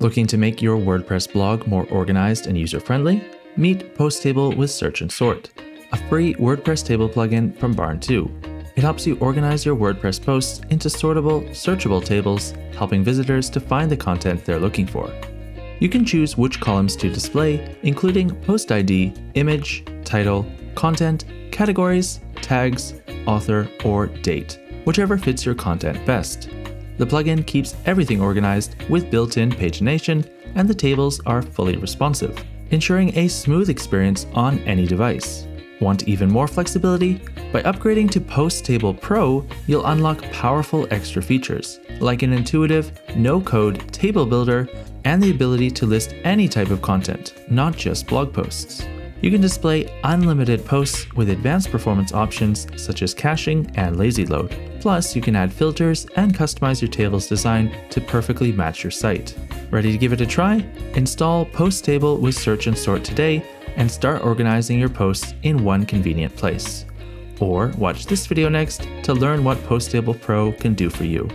Looking to make your WordPress blog more organized and user-friendly? Meet Posts Table with Search and Sort, a free WordPress table plugin from Barn2. It helps you organize your WordPress posts into sortable, searchable tables, helping visitors to find the content they're looking for. You can choose which columns to display, including post ID, image, title, content, categories, tags, author, or date, whichever fits your content best. The plugin keeps everything organized with built-in pagination, and the tables are fully responsive, ensuring a smooth experience on any device. Want even more flexibility? By upgrading to Posts Table Pro, you'll unlock powerful extra features, like an intuitive, no-code table builder and the ability to list any type of content, not just blog posts. You can display unlimited posts with advanced performance options such as caching and lazy load. Plus, you can add filters and customize your table's design to perfectly match your site. Ready to give it a try? Install Posts Table with Search and Sort today and start organizing your posts in one convenient place. Or watch this video next to learn what Posts Table Pro can do for you.